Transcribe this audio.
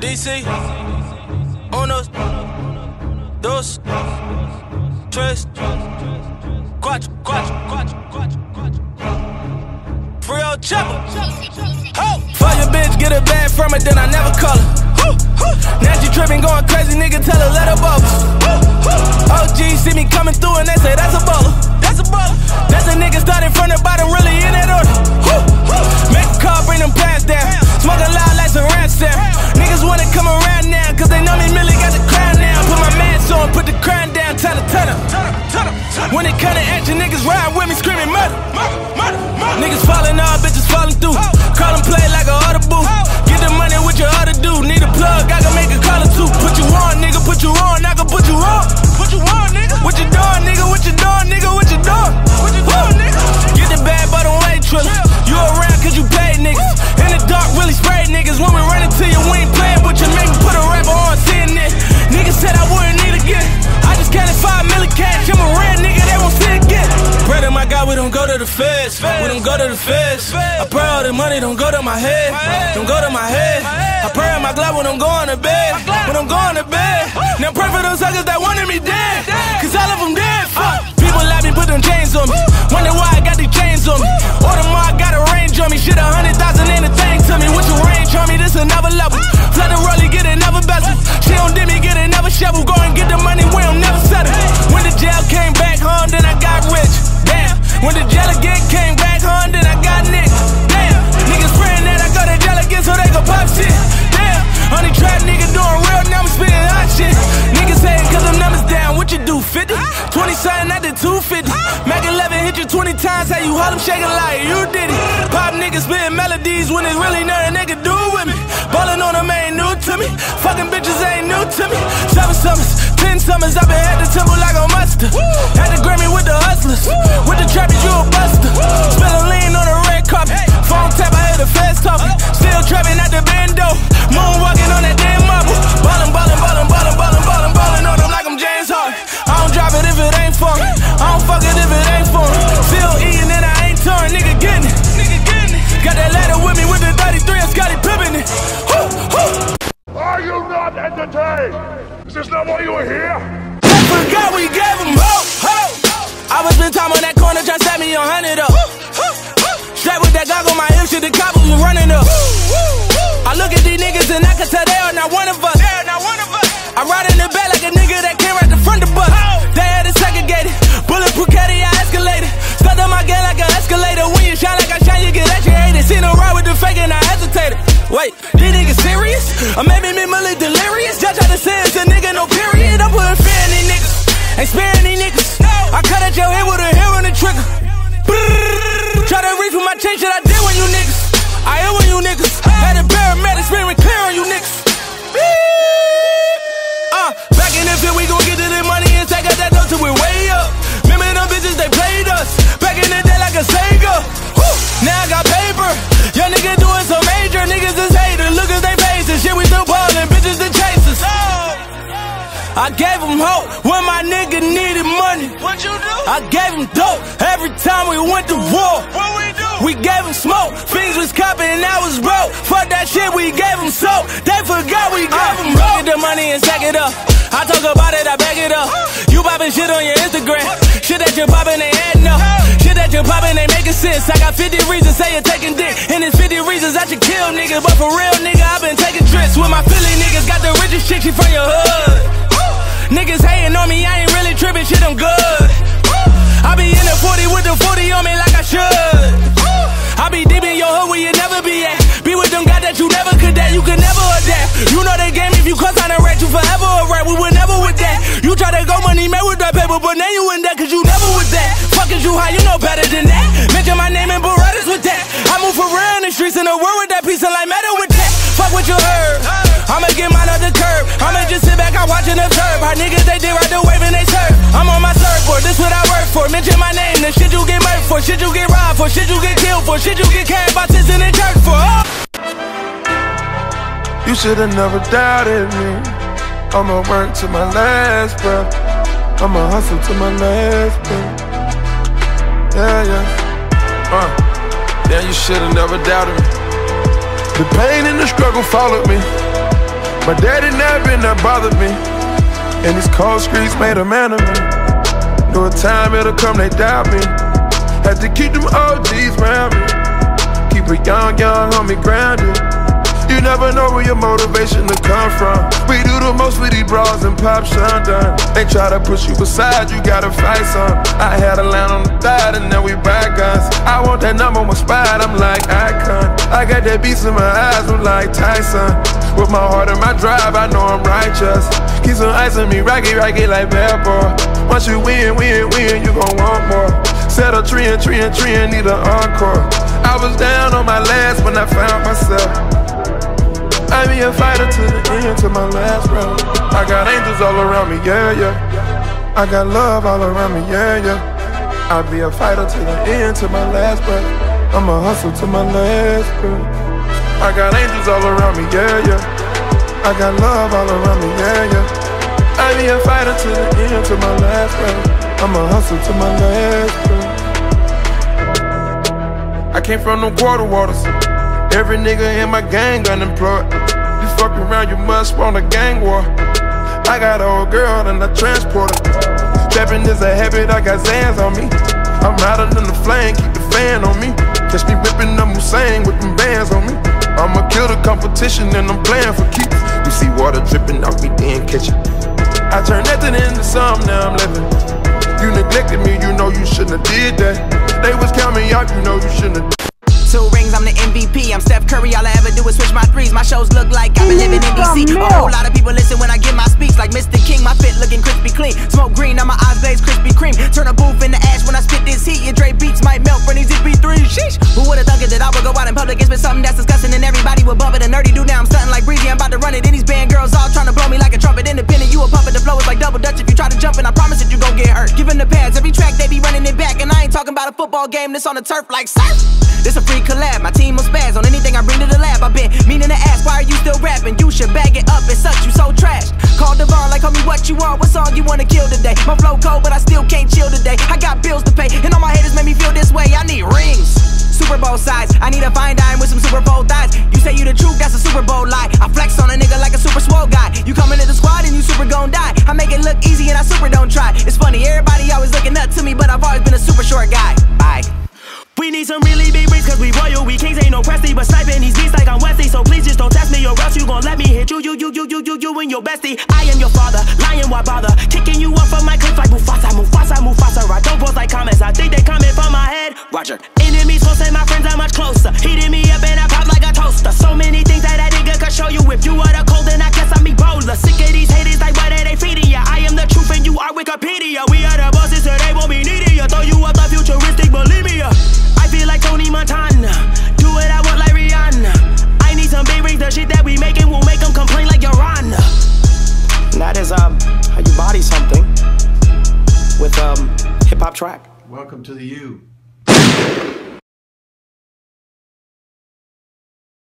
GC, unos, dos, tres, cuatro, cuatro, cuatro, cuatro, cuatro. Free old chopper. Ho! Fuck your bitch, get a bag from it, then I never call her. Now she tripping, going crazy, nigga, tell her let her bubble. OG see me coming through and they say that's a baller. That's a baller. That's a nigga starting from the bottom, really in that order. Make a call, bring them pants down. Smoking loud like some ransom. Niggas wanna come around now, cause they know me really got the crown we don't go to the feds. We don't go to the feds. I pray all the money don't go to my head. Don't go to my head. I pray on my glove when I'm going to bed. When I'm going to bed. Now pray for those suckers that wanted me dead. Cause all of them dead. Fuck. When the jail again came back home, then I got nicked. Damn. Niggas praying that I go to jail again so they can pop shit. Damn. Only trap nigga doing real numbers, spitting hot shit. Niggas saying cause them numbers down, what you do, 50? 20 something at the 250. Mac 11 hit you 20 times, how you hold them shaking like you did it. Pop niggas spitting melodies when it's really nothing they can do. Ballin' on them ain't new to me. Fucking bitches ain't new to me. Seven summers, ten summers, I've been at the temple like a mustard. Had the Grammy with the hustlers. With the trappies, you a buster. Spillin' lean on the red carpet. Why you were here? I forgot we gave him hope, hope. I was spend time on that corner trying to set me on 100 up. Straight with that goggle, my hip shit, the coppers was running up. I look at these niggas and I can tell they are not one of us. I ride in the back like a nigga that came right the front of the bus. They had it segregated. Bulletproof caddy, I escalated. Stuck on my game like an escalator. When you shine like I shine, you get educated. Seen them ride with the fake and I hesitated. Wait, these niggas serious? Or maybe me really delirious? Just try to say a no period. I'm putting fear in these niggas. Ain't sparing these niggas. I cut at your head with a hair on the trigger. Brrrr. Try to reach for my chain, shit I did when you niggas. I am when you niggas. Had a paramedic screaming clear on you niggas. Uh, back in the field, we gon' get to the money and take out that dough till we way up. Remember them bitches, they played us. Back in the day like a Sega. Woo, now I got paper. Young nigga doing so major. Niggas is I gave him hope when my nigga needed money. What you do? I gave him dope every time we went to war. What we do? We gave him smoke. Things was copping and I was broke. Fuck that shit, we gave him soap. They forgot we gave him rope. Uh, Get the money and stack it up. I talk about it, I back it up. You poppin' shit on your Instagram. Shit that you poppin' ain't adding up. Shit that you poppin' ain't making sense. I got 50 reasons say you're taking dick. And it's 50 reasons I should kill niggas. But for real, nigga, i been taking trips with my Philly niggas. Got the richest chick, she from your hood. Niggas hating on me, I ain't really tripping, shit, I'm good. I be in the 40 with the 40 on me like I should. I be deep in your hood where you never be at. Be with them guys that you never could that, you could never adapt. You know they game if you cuss on a rat, you forever a rat. We were never with that. You try to go money made with that paper, but now you in that cause you never with that. Fuck is you high, you know better than that. Mention my name Mention my name, the shit you get murked for, you get robbed for, you get killed for, you get carried by tits in the church for. Oh. You should've never doubted me. I'ma work to my last breath. I'ma hustle to my last breath. Yeah, yeah. Uh, yeah, you should've never doubted me. The pain and the struggle followed me. My daddy never been that bother me. And these cold streets made a man of me. Knew a time it'll come, they doubt me. Had to keep them OGs around me. Keep a young, young homie grounded. You never know where your motivation to come from. We do the most with these bras and pop shundun. They try to push you aside, you gotta fight some. I had a line on the thigh and now we back guns. I want that number one spot, I'm like icon. I got that beast in my eyes, I'm like Tyson. With my heart and my drive, I know I'm righteous. Keep some ice on me, rocky, rocky like bad boy. Once you win, win, win, you gon' want more. Set a tree and tree and tree and need an encore. I was down on my last when I found myself. I be a fighter to the end, to my last breath. I got angels all around me, yeah, yeah. I got love all around me, yeah, yeah. I be a fighter to the end, to my last breath. I'ma hustle to my last breath. I got angels all around me, yeah, yeah. I got love all around me, yeah, yeah. I be a fighter to the end, to my last breath. I'ma hustle to my last breath. I came from the quarter waters. Every nigga in my gang unemployed. You fuck around, you must want a gang war. I got a old girl and a transporter. Trapping is a habit, I got Zans on me. I'm hotter than the flame, keep the fan on me. Catch me whipping up Hussein with them bands on me. I'ma kill the competition and I'm playing for keeps. You see water dripping off me, then catch it. I turned nothing into something, now I'm living. You neglected me, you know you shouldn't have did that. They was counting out, you know you shouldn't have Two rings, I'm the MVP. I'm Steph Curry, all I ever do is switch my threes. My shows look like I've been living in DC. A whole lot of people listen when I give my speech, like Mr. King. My fit looking crispy clean. Smoke green, now my eyes blaze Krispy Kreme. Turn a booth into ash when I spit this heat. Your Dre beats might melt from these EP3. Sheesh. Who would've thought it that I would go out in public? It's been something that's disgusting and everybody would bump it. A nerdy dude now I'm stunting like breezy. I'm about to run it. And these band girls all trying to blow me like a trumpet. Independent, you a puppet. The flow is like double dutch. If you try to jump in, I promise that you gon' get hurt. Giving the pads every track they be running it back, and football game that's on the turf like surf. This a free collab. My team will spaz on anything I bring to the lab. I've been meaning to ask, why are you still rapping? You should bag it up. It sucks, you so trash. Call Devon like, homie, what you want? What song you wanna kill today? My flow cold, but I still can't chill today. I got bills to pay, and all my haters make me feel this way. I need rings. Super Bowl size. I need a fine dime with some Super Bowl thighs. You say you the truth, that's a Super Bowl lie. I flex on a nigga like a super swole guy. You come into the squad and you super gon' die. I make it look easy and I super don't try. It's funny, everybody always looking up to me, but I've always been a super short guy. Bye. We royal, we kings ain't no Presley But sniping these beats like I'm Wesley So please just don't test me or else you gon' let me hit you You, you, you, you, you, you and your bestie. I am your father, lying why bother? Kicking you up from my cliff like Mufasa Mufasa, Mufasa. I don't post like comments, I think they coming from my head. Roger. Enemies gon' say my friends track. Welcome to the U.